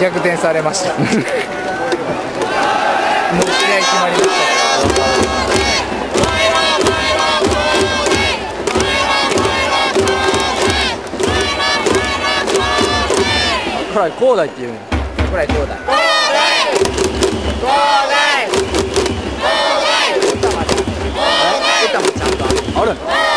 逆転されました。もう試合決まりまこれ高台っていうね。これどうだ歌もちゃんとある。あ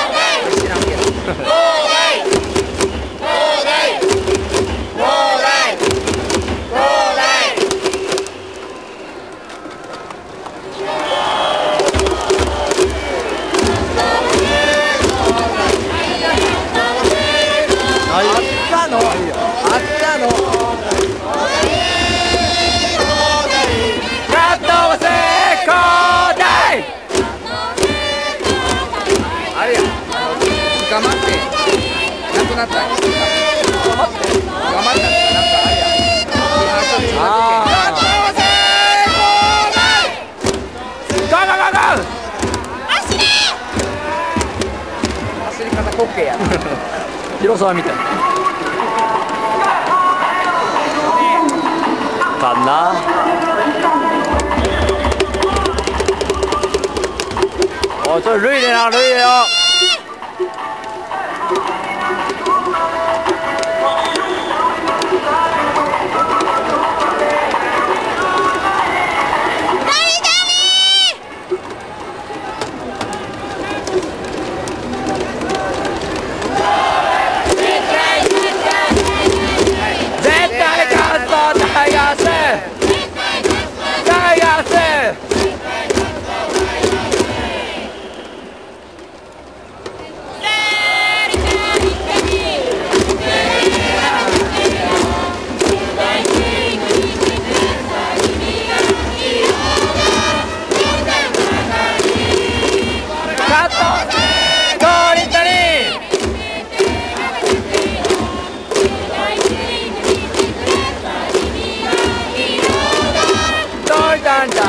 広沢みたいかな。おちょいルイでなルイでよ。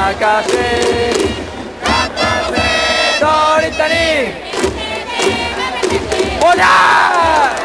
谷高瀬鳥谷おじゃー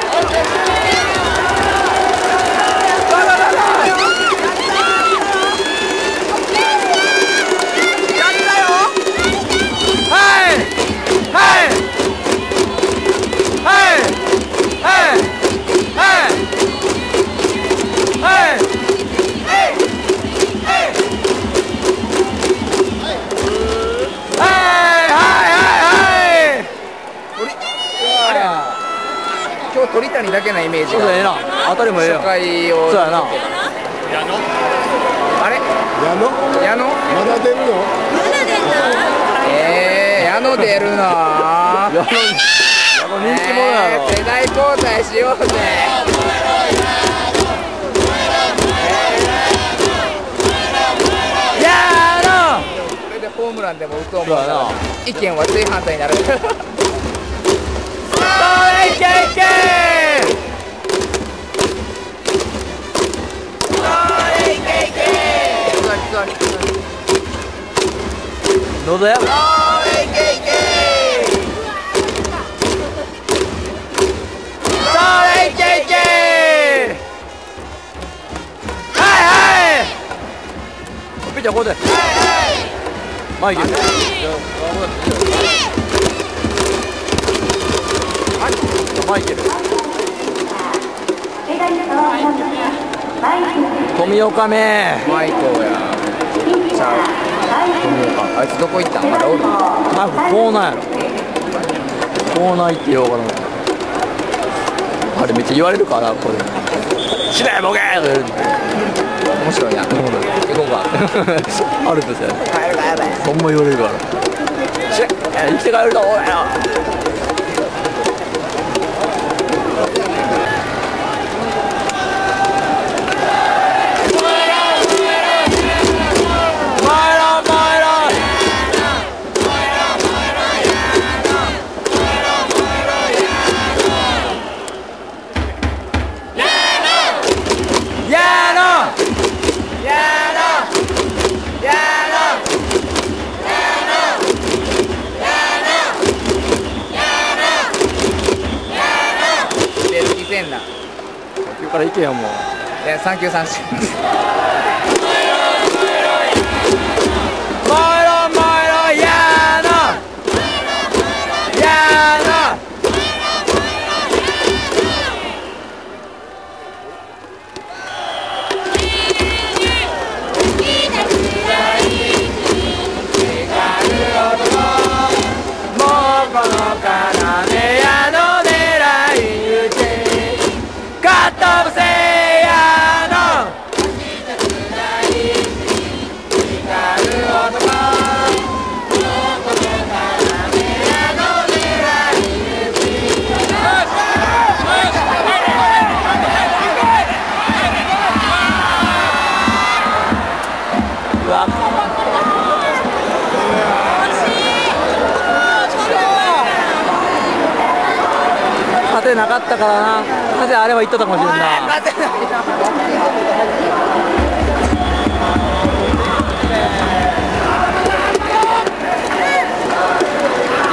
今日鳥谷だけなイメージが。そうだええな。当たりもええ初やん回をそうやな。あれ？矢野？矢野？まだ出るの？えー、矢野出るな。やのやの人気者やろ。えー世代交代しようぜ。やのこれでホームランでも打とうそうやな。意見は正反対になる chê chê chê rồi chê chê rồi rồi đủ rồi rồi chê chê rồi chê chê hey hey bây giờ cô đây mày gì マイケル富岡めマイコーや。ちゃう富岡。あいつどこ行ったん？まだおる？早くコーナーやろコーナー行ってようかなあれめっちゃ言われるからこれ「しないボケ!」面白いな。行こうか。あるんですよ帰る帰るほんま言われるから「し生きて帰るとお前よから行けよもう。いや三球三振てなかったからな。風あれば言っとったかもしれんな。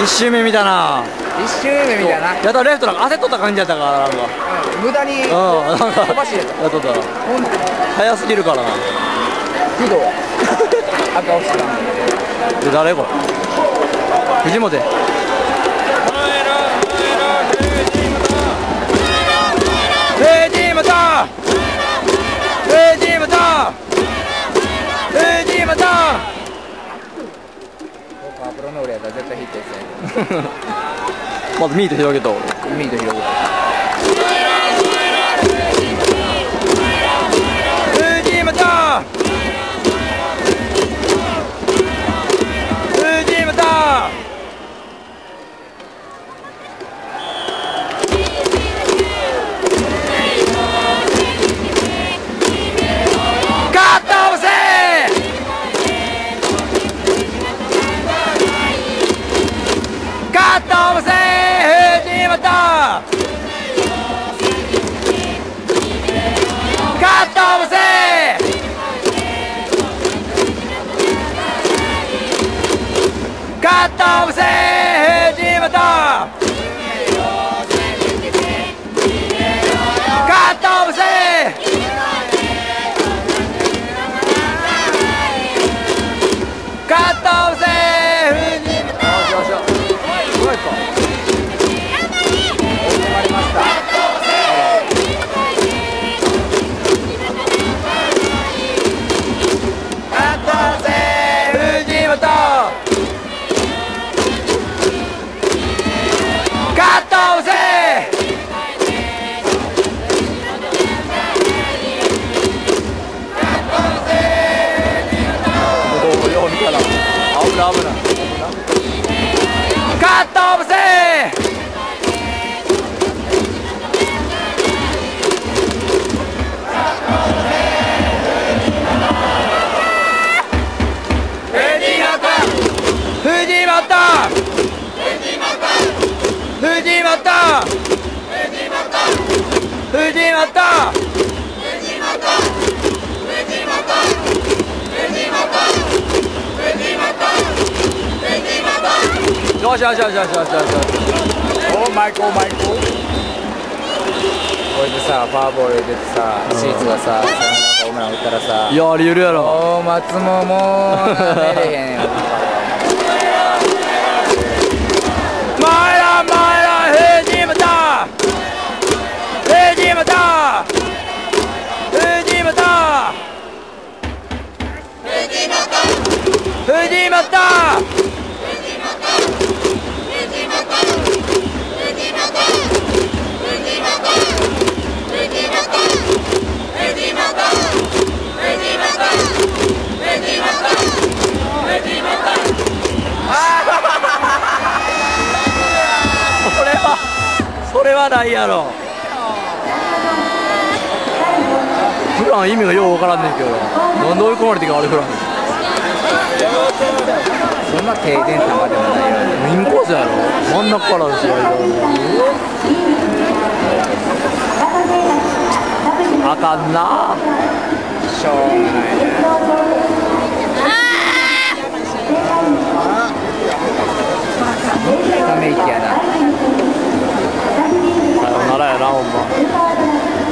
一周目見たな。一周目みたいなやったレフトなんか焦っとった感じやったからなんか。無駄にうん。なんか飛ばしやっとった。早すぎるからな。不動。や赤押しがで誰これ？藤本ったら絶対ヒットですねまずミート広げた俺ミート広げたカットオブセ藤本カットオブセカットオブセ藤本危ない。カットオブセー。よしよしよしよしよしよしおマイクおマイク。これでさファーボール出てさシーツがさホームラン打ったらさ。いやありえるやろ。おー松ももう寝れへんよそれはないやろ。フラン意味がようわからんねんけど。なんで追い込まれてかあれフランそんな停電玉でもないよインコースやろ。真ん中からの試合あかんな。しょうがないねため息やな。来，然后我